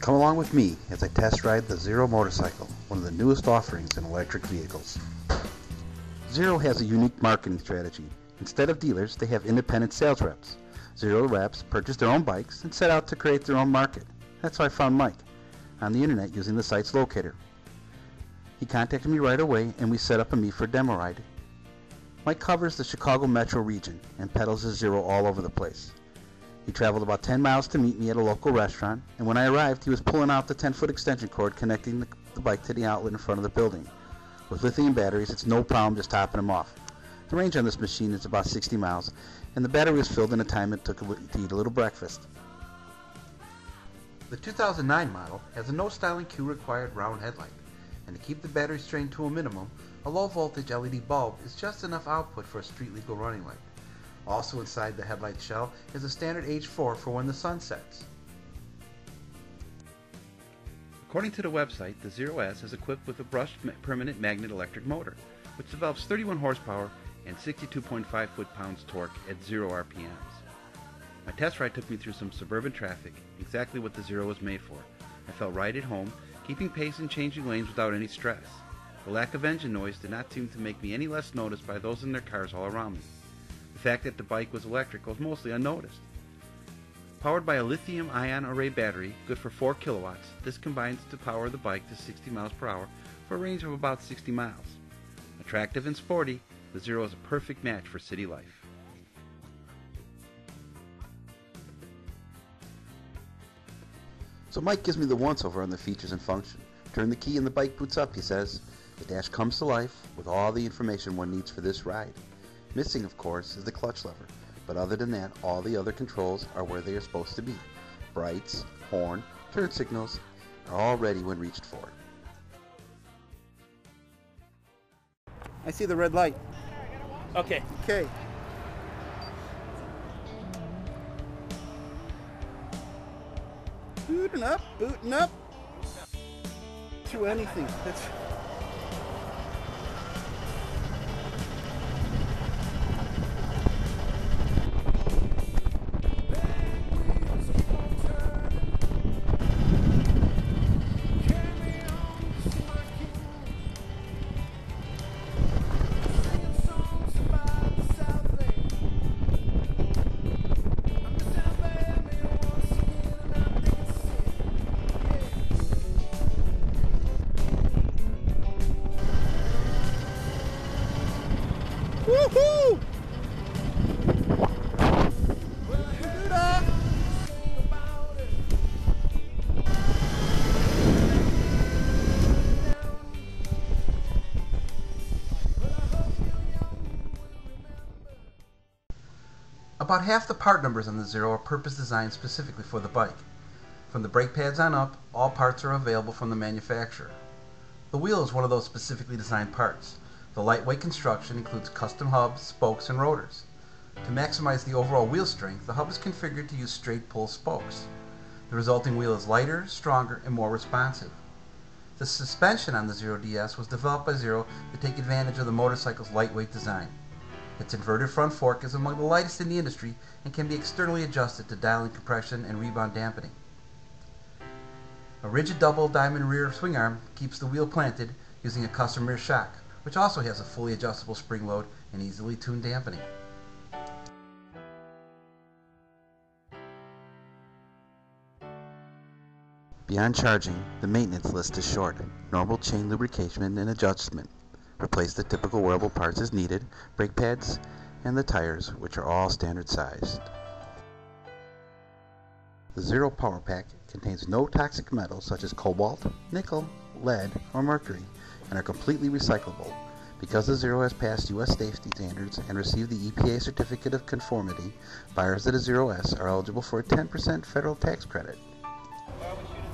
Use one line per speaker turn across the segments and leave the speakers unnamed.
Come along with me as I test ride the Zero motorcycle, one of the newest offerings in electric vehicles. Zero has a unique marketing strategy. Instead of dealers, they have independent sales reps. Zero reps purchase their own bikes and set out to create their own market. That's how I found Mike on the internet using the site's locator. He contacted me right away and we set up a meet for a demo ride. Mike covers the Chicago metro region and peddles his Zero all over the place. He traveled about 10 miles to meet me at a local restaurant, and when I arrived, he was pulling out the 10 foot extension cord connecting the, the bike to the outlet in front of the building. With lithium batteries, it's no problem just topping them off. The range on this machine is about 60 miles, and the battery was filled in the time it took to eat a little breakfast. The 2009 model has a no styling Q required round headlight, and to keep the battery strain to a minimum, a low voltage LED bulb is just enough output for a street legal running light. Also inside the headlight shell is a standard H4 for when the sun sets. According to the website, the Zero S is equipped with a brushed permanent magnet electric motor, which develops 31 horsepower and 62.5 foot-pounds torque at 0 RPMs. My test ride took me through some suburban traffic, exactly what the Zero was made for. I felt right at home, keeping pace and changing lanes without any stress. The lack of engine noise did not seem to make me any less noticed by those in their cars all around me The fact that the bike was electric was mostly unnoticed. Powered by a lithium ion array battery, good for 4 kilowatts, this combines to power the bike to 60 miles per hour for a range of about 60 miles. Attractive and sporty, the Zero is a perfect match for city life. So Mike gives me the once-over on the features and function. Turn the key and the bike boots up, he says. The dash comes to life with all the information one needs for this ride. Missing, of course, is the clutch lever, but other than that, all the other controls are where they are supposed to be. Brights, horn, turn signals are all ready when reached for.
I see the red light.
Okay.
Okay. Booting up, booting up. To anything. That's Woohoo!
About half the part numbers on the Zero are purpose designed specifically for the bike. From the brake pads on up, all parts are available from the manufacturer. The wheel is one of those specifically designed parts. The lightweight construction includes custom hubs, spokes, and rotors. To maximize the overall wheel strength, the hub is configured to use straight pull spokes. The resulting wheel is lighter, stronger, and more responsive. The suspension on the Zero DS was developed by Zero to take advantage of the motorcycle's lightweight design. Its inverted front fork is among the lightest in the industry and can be externally adjusted to dial in compression and rebound dampening. A rigid double diamond rear swing arm keeps the wheel planted using a custom rear shock which also has a fully adjustable spring load and easily tuned dampening. Beyond charging, the maintenance list is short. Normal chain lubrication and adjustment. Replace the typical wearable parts as needed, brake pads, and the tires, which are all standard sized. The Zero Power Pack contains no toxic metals such as cobalt, nickel, lead, or mercury, and are completely recyclable. Because the Zero has passed U.S. safety standards and received the EPA Certificate of Conformity, buyers of a Zero S are eligible for a 10% federal tax credit.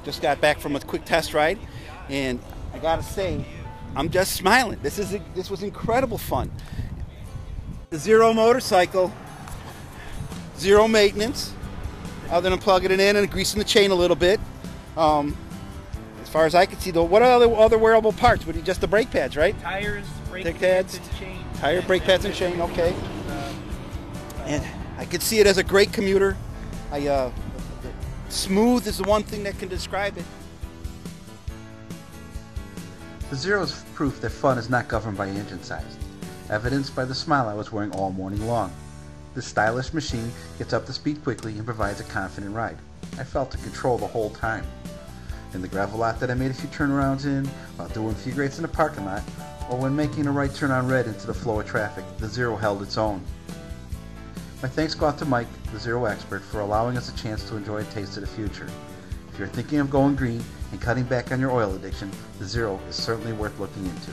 Just got back from a quick test ride, and I gotta say, I'm just smiling. This is this was incredible fun. The Zero motorcycle zero maintenance, other than plugging it in and greasing the chain a little bit. Um, as far as I can see, though, what are the other wearable parts? Would be just the brake pads, right?
Tires, brake
Brake
pads,
pads,
and chain.
Tire, brake pads, and chain. Okay. And I could see it as a great commuter. I uh, smooth is the one thing that can describe it.
The Zero is proof that fun is not governed by engine size, evidenced by the smile I was wearing all morning long. This stylish machine gets up to speed quickly and provides a confident ride. I felt in control the whole time. In the gravel lot that I made a few turnarounds in, while doing a few grades in the parking lot, or when making a right turn on red into the flow of traffic, the Zero held its own. My thanks go out to Mike, the Zero expert, for allowing us a chance to enjoy a taste of the future. If you're thinking of going green and cutting back on your oil addiction, the Zero is certainly worth looking into.